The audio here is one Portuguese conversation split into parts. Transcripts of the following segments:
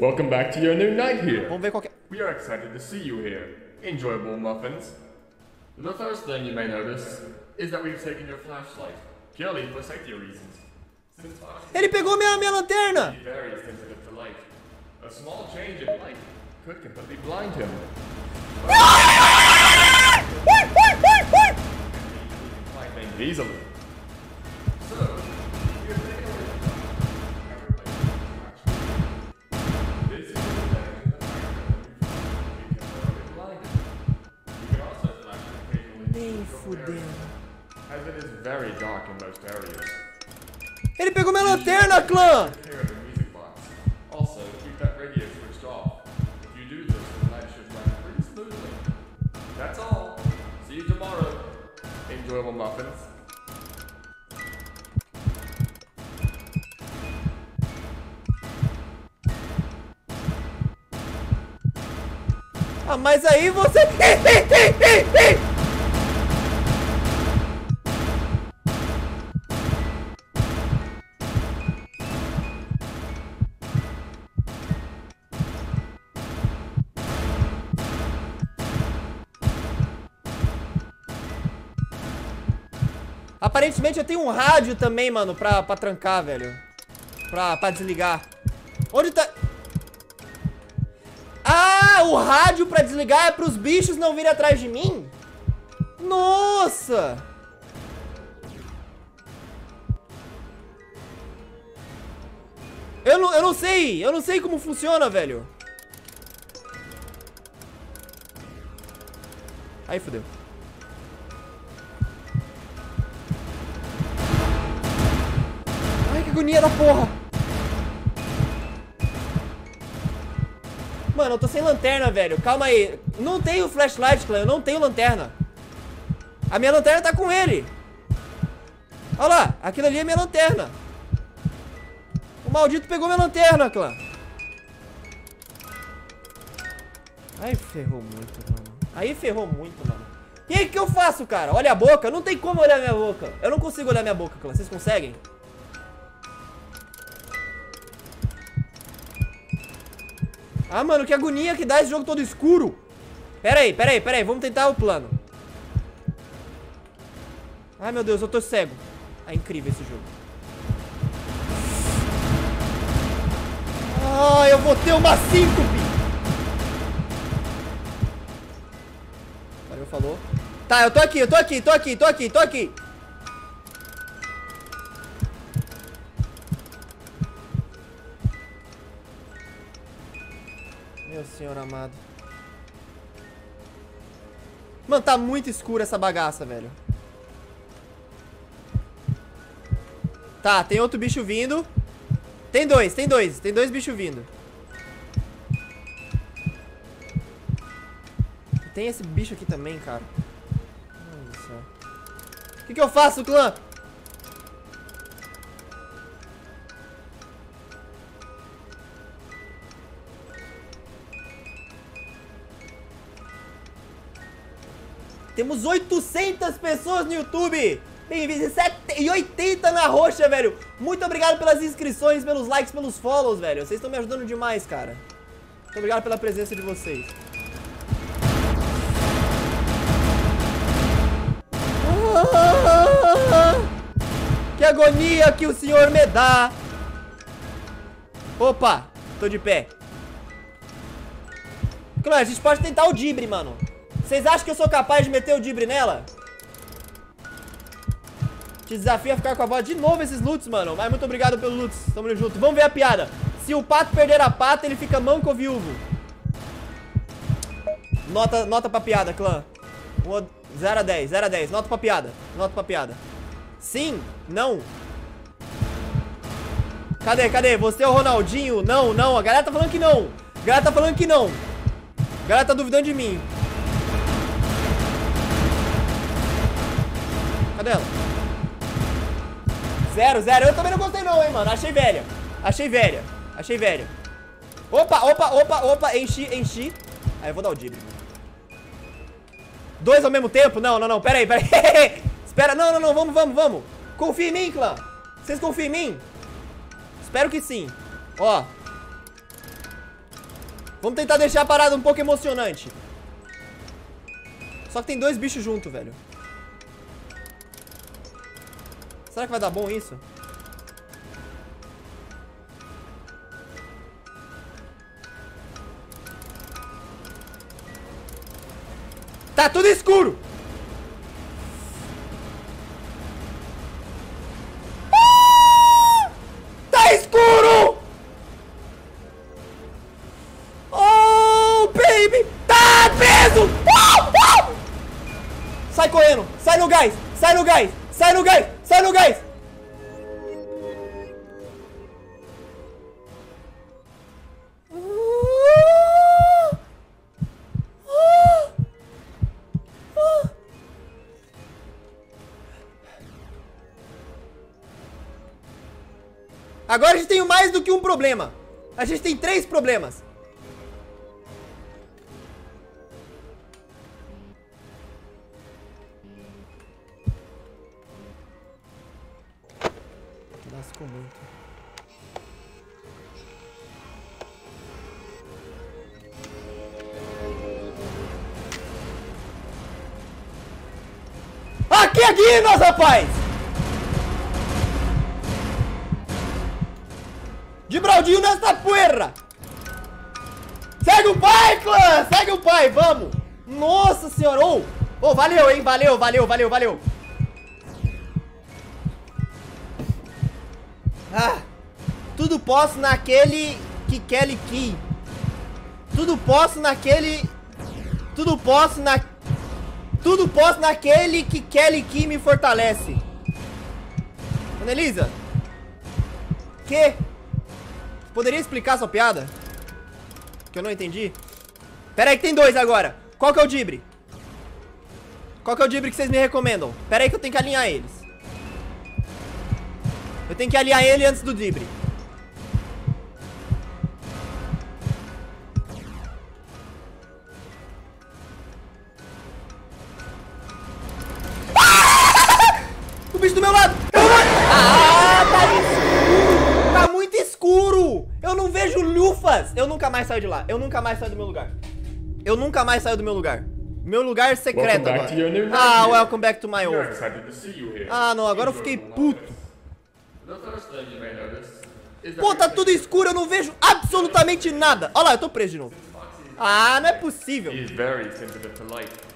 Welcome back to your new night here. Vamos ver qual. We are excited to see you here. Enjoyable muffins. The first thing you may notice is that we've taken your flashlight, purely for safety reasons. Since Ele pegou minha, minha lanterna! very sensitive to light, a small change in light could completely blind him. Easily. Smoothly. That's all. See you tomorrow. Enjoyable muffins. Ah, mas aí você. Aparentemente eu tenho um rádio também, mano, pra, pra trancar, velho. Pra, pra desligar. Onde tá... Ah, o rádio pra desligar é pros bichos não virem atrás de mim? Nossa! Eu não, eu não sei, eu não sei como funciona, velho. Aí fodeu. Agonia da porra! Mano, eu tô sem lanterna, velho. Calma aí. Não tenho flashlight, clã. Eu não tenho lanterna. A minha lanterna tá com ele. Olha lá. Aquilo ali é minha lanterna. O maldito pegou minha lanterna, clã. Aí ferrou muito, mano. Aí ferrou muito, mano. E aí, o que eu faço, cara? Olha a boca. Não tem como olhar minha boca. Eu não consigo olhar minha boca, clã. Vocês conseguem? Ah, mano, que agonia que dá esse jogo todo escuro. Pera aí, pera aí, pera aí. Vamos tentar o plano. Ai, meu Deus, eu tô cego. É incrível esse jogo. Ah, eu vou ter uma síncope. Valeu, falou. Tá, eu tô aqui, eu tô aqui, tô aqui, tô aqui, tô aqui. Senhor amado. Mano, tá muito escuro essa bagaça, velho. Tá, tem outro bicho vindo. Tem dois, tem dois. Tem dois bichos vindo. Tem esse bicho aqui também, cara. O que, que eu faço, clã? Temos 800 pessoas no YouTube. Bem-vindos. E 80 na roxa, velho. Muito obrigado pelas inscrições, pelos likes, pelos follows, velho. Vocês estão me ajudando demais, cara. Muito obrigado pela presença de vocês. Que agonia que o senhor me dá. Opa, tô de pé. Claro, a gente pode tentar o dibre, mano. Vocês acham que eu sou capaz de meter o dibre nela? Te desafio a ficar com a voz de novo esses loots, mano. Mas muito obrigado pelo loots. Tamo junto. Vamos ver a piada. Se o pato perder a pata, ele fica manco ou viúvo? Nota, nota pra piada, clã. 0 a 10, 0 a 10. Nota pra piada. Nota pra piada. Sim, não. Cadê, cadê? Você é o Ronaldinho? Não, não. A galera tá falando que não. A galera tá falando que não. A galera tá duvidando de mim. Cadê ela? Zero, zero. Eu também não gostei não, hein, mano. Achei velha. Achei velha. Achei velha. Opa, opa, opa, opa. Enchi, enchi. Aí eu vou dar o dibre. Dois ao mesmo tempo? Não, não, não. Pera aí, pera aí. Espera. Não, não, não. Vamos, vamos, vamos. Confia em mim, clã. Vocês confiam em mim? Espero que sim. Ó. Vamos tentar deixar a parada um pouco emocionante. Só que tem dois bichos junto, velho. Será que vai dar bom isso? Tá tudo escuro! Ah! Tá escuro! Oh, baby! Tá preso! Ah! Ah! Sai correndo! Sai no gás! Sai no gás! Sai no gás! Ah! Ah! Agora a gente tem mais do que um problema. A gente tem três problemas. Aqui, meus rapaz! De Braldinho nesta poeira! Segue o pai, clã! Segue o pai, vamos! Nossa senhora! Ô, oh, valeu, hein? Valeu, valeu, valeu, valeu! Ah, tudo posso naquele que Kelly Key. Tudo posso naquele. Tudo posso na. Tudo posso naquele que Kelly Key me fortalece. Ana Elisa? Que? Poderia explicar sua piada? Que eu não entendi. Pera aí que tem dois agora. Qual que é o Dibre? Qual que é o Dibre que vocês me recomendam? Pera aí que eu tenho que alinhar eles. Eu tenho que alinhar ele antes do Dibre. Meu lado! Eu. Ah, tá escuro! Tá muito escuro! Eu não vejo lufas! Eu nunca mais saio de lá. Eu nunca mais saio do meu lugar. Eu nunca mais saio do meu lugar. Meu lugar secreto Welcome agora. Ah, home. welcome back to my here. Ah, não, agora eu fiquei puto. Is that Pô, tá tudo escuro, eu não vejo absolutamente nada. Olha lá, eu tô preso de novo. Ah, não é possível.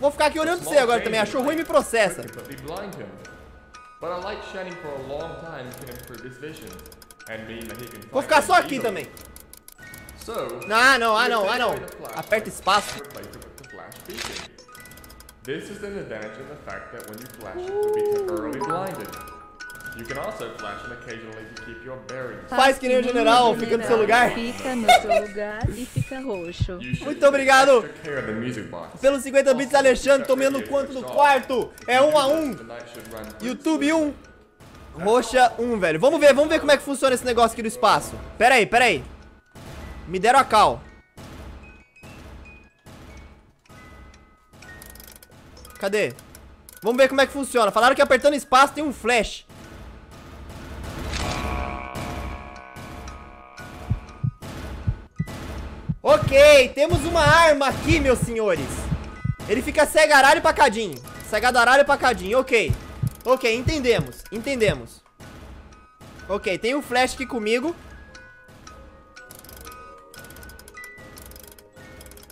Vou ficar aqui olhando pra você agora também. Achou ruim, me processa. But a light shining for a long time can improve his vision and mean that he can Vou find ficar só aqui também. So, Ah, não, ah, you não, take ah, não. away the flashlight Aperta espaço. and replace it with the flash beacon. This is an advantage of the fact that when you flash it, you'll be temporarily blinded. You can also flash it occasionally to keep your bearings. Faz que nem o general, fica no seu lugar. Fica no seu lugar e fica roxo. Muito obrigado. Pelos 50 bits, Alexandre, tomando quanto no quarto. É um a um. YouTube 1. Roxa 1, velho. Vamos ver, vamos ver como é que funciona esse negócio aqui do espaço. Pera aí, pera aí. Me deram a cal. Cadê? Vamos ver como é que funciona. Falaram que apertando espaço tem um flash. Ok, temos uma arma aqui, meus senhores. Ele fica cegaralho e pacadinho. Cegadaralho e pacadinho, ok. Ok, entendemos, entendemos. Ok, tem um flash aqui comigo.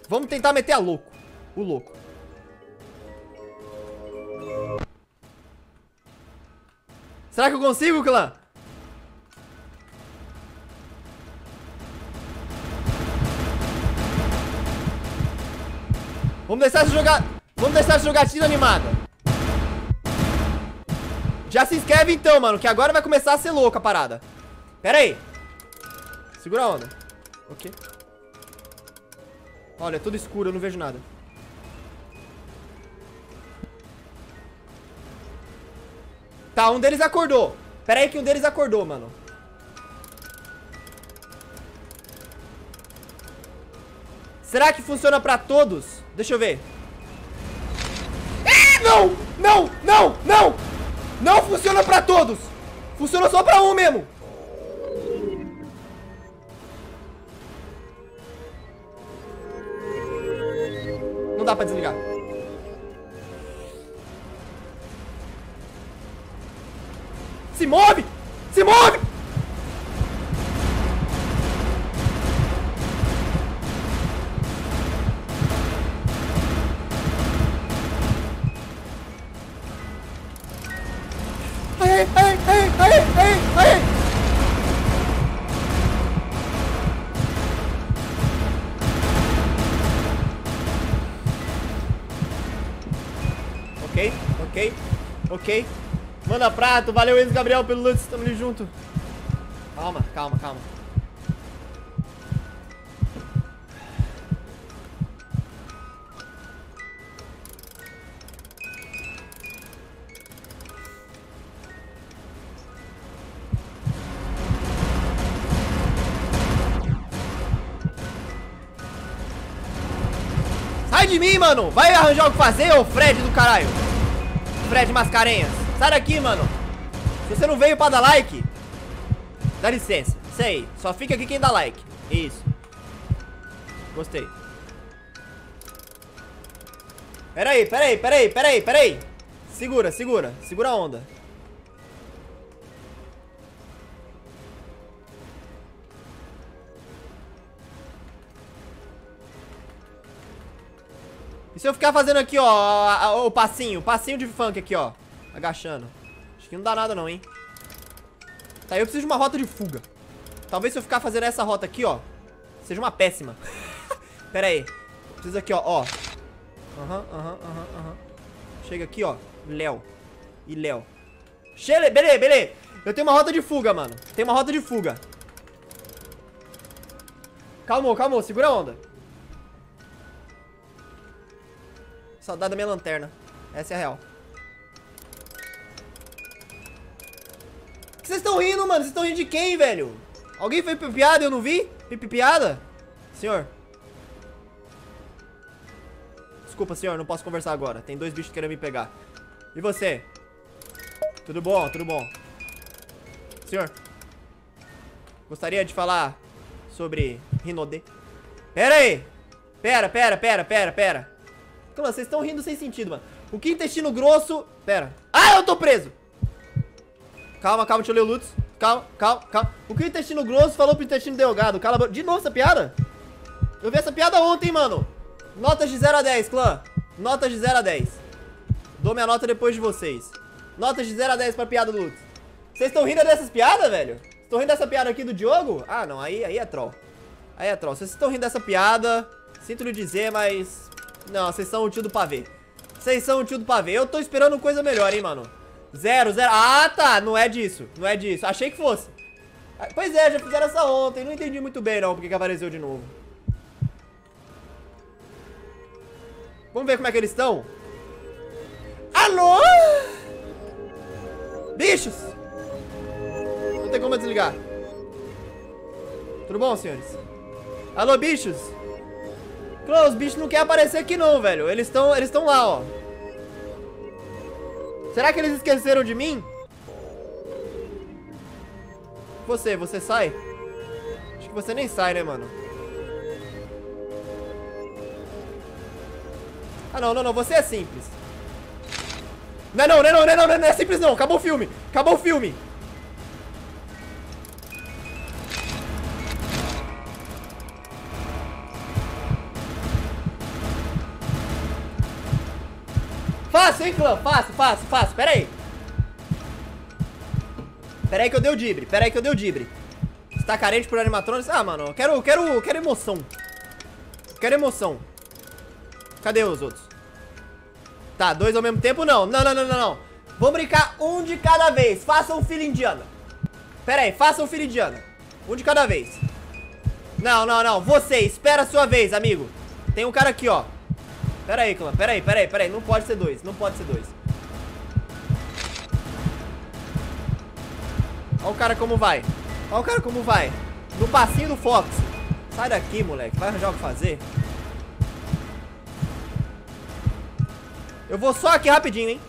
Vamos tentar meter a louco. O louco. Será que eu consigo, clã? Vamos deixar essa jogar. Vamos deixar essa jogatina animada. Já se inscreve então, mano, que agora vai começar a ser louca a parada. Pera aí. Segura a onda. Ok. Olha, é tudo escuro, eu não vejo nada. Tá, um deles acordou. Pera aí que um deles acordou, mano. Será que funciona pra todos? Deixa eu ver. Ih, não! Não! Não! Não! Não funciona pra todos! Funciona só pra um mesmo! dá pra desligar. Se move! Ok, ok, ok. Manda prato, valeu Enzo Gabriel pelo lance, tamo ali junto. Calma, calma, calma. Sai de mim, mano! Vai arranjar o que fazer, ô Fred do caralho! Fred Mascarenhas! Sai daqui, mano! Se você não veio pra dar like, dá licença. Isso aí. Só fica aqui quem dá like. Isso. Gostei. Pera aí, pera aí, pera aí, pera aí, pera aí. Segura, segura. Segura a onda. E se eu ficar fazendo aqui, ó, a- a- o passinho, passinho de funk aqui, ó. Agachando. Acho que não dá nada não, hein. Tá, eu preciso de uma rota de fuga. Talvez se eu ficar fazendo essa rota aqui, ó, seja uma péssima. Pera aí. Preciso aqui, ó, ó. Aham, aham, aham, aham. Chega aqui, ó. Léo. E Léo. Chele, beleza, beleza. Eu tenho uma rota de fuga, mano. Tem uma rota de fuga. Calmou, calmou. Segura a onda. Saudade da minha lanterna. Essa é a real. Que vocês estão rindo, mano? Vocês estão rindo de quem, velho? Alguém fez piada e eu não vi? Pipi piada? Senhor. Desculpa, senhor, não posso conversar agora. Tem dois bichos querendo me pegar. E você? Tudo bom, tudo bom. Senhor. Gostaria de falar sobre Rinode. Pera aí. Pera, pera, pera, pera, pera. Mano, vocês estão rindo sem sentido, mano. O que intestino grosso... Pera. Ah, eu tô preso! Calma, calma, deixa eu ler o Lutz. Calma, calma, calma. O que o intestino grosso falou pro intestino delgado? Cala. De novo essa piada? Eu vi essa piada ontem, mano. Notas de 0 a 10, clã. Notas de 0 a 10. Dou minha nota depois de vocês. Notas de 0 a 10 pra piada do Lutz. Vocês estão rindo dessas piadas, velho? Estão rindo dessa piada aqui do Diogo? Ah, não. Aí, aí é troll. Aí é troll. Vocês estão rindo dessa piada. Sinto lhe dizer, mas... Não, vocês são o tio do pavê. Vocês são o tio do pavê. Eu tô esperando coisa melhor, hein, mano. Zero, zero. Ah, tá. Não é disso. Não é disso. Achei que fosse. Ah, Pois é, já fizeram essa ontem. Não entendi muito bem, não, porque que apareceu de novo. Vamos ver como é que eles estão? Alô? Bichos! Não tem como eu desligar. Tudo bom, senhores? Alô, bichos? Claro, os bichos não querem aparecer aqui não, velho. Eles estão eles lá, ó. Será que eles esqueceram de mim? Você, você sai? Acho que você nem sai, né, mano? Ah, não, não, não. Você é simples. Não, não, não, não, não, não, não é simples não. Acabou o filme. Acabou o filme. Fácil, hein, clã? Fácil. Pera aí. Pera aí que eu dei o dibre. Pera aí que eu dei o dibre. Você tá carente por animatronics? Ah, mano, eu quero, eu quero, eu quero emoção. Quero emoção. Cadê os outros? Tá, dois ao mesmo tempo? Não, não, não, não, não, não. Vamos brincar um de cada vez. Faça um filho indiana. Pera aí, faça um filho indiana. Um de cada vez. Não, não, não. Você, espera a sua vez, amigo. Tem um cara aqui, ó. Pera aí, clã. Pera aí, pera aí, pera aí. Não pode ser dois. Não pode ser dois. Olha o cara como vai. Olha o cara como vai. No passinho do Fox. Sai daqui, moleque. Vai arranjar o que fazer. Eu vou só aqui rapidinho, hein.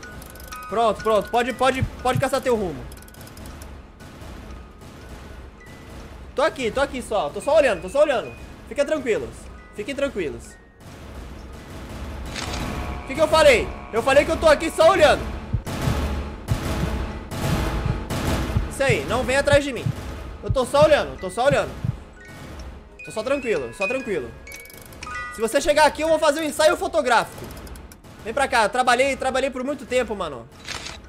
Pronto, pronto. Pode, pode, pode caçar teu rumo. Tô aqui, tô aqui só. Tô só olhando, tô só olhando. Fiquem tranquilos. Fiquem tranquilos. Que, que eu falei? Eu falei que eu tô aqui só olhando. Isso aí, não vem atrás de mim. Eu tô só olhando, tô só olhando. Tô só tranquilo, só tranquilo. Se você chegar aqui, eu vou fazer um ensaio fotográfico. Vem pra cá, trabalhei, trabalhei por muito tempo, mano.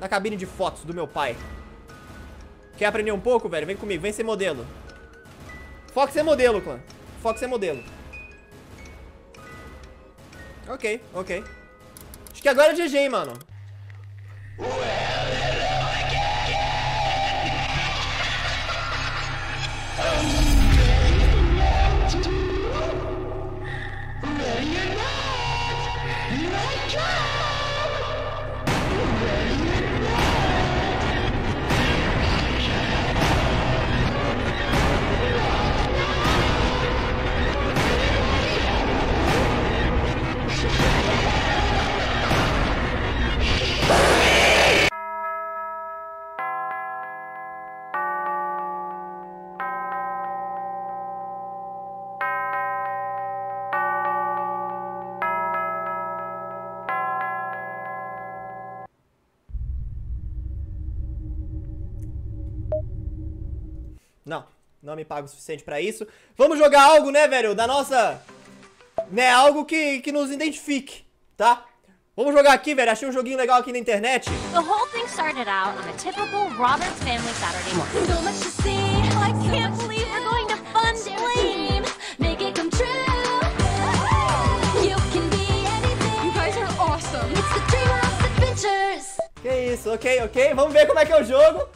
Na cabine de fotos do meu pai. Quer aprender um pouco, velho? Vem comigo, vem ser modelo. Fox é modelo, clã. Fox é modelo. Ok, ok. Acho que agora é GG, mano. Não, não me paga o suficiente pra isso. Vamos jogar algo, né, velho, da nossa... Né, algo que, que nos identifique, tá? Vamos jogar aqui, velho. Achei um joguinho legal aqui na internet. The whole thing started out on a typical Roberts family Saturday morning. So much to see. I can't believe we're going to Fun Plane. Make it come true. You can be anything. You guys are awesome. It's the Dreamhouse Adventures. Que isso, ok, ok. Vamos ver como é que é o jogo.